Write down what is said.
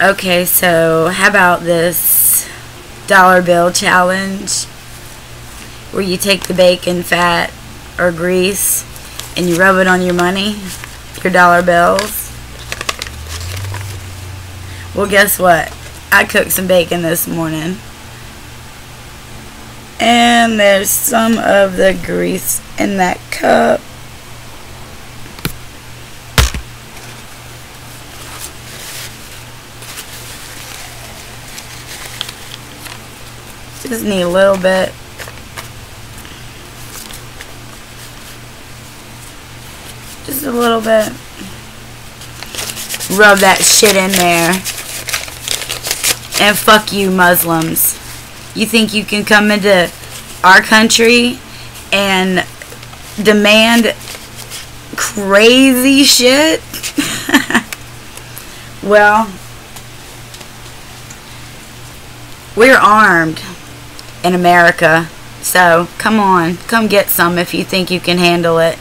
Okay, so how about this dollar bill challenge where you take the bacon fat or grease and you rub it on your money, your dollar bills? Well, guess what? I cooked some bacon this morning. And there's some of the grease in that cup. Just need a little bit. Just a little bit. Rub that shit in there. And fuck you, Muslims. You think you can come into our country and demand crazy shit? well, we're armed in America. So come on, come get some if you think you can handle it.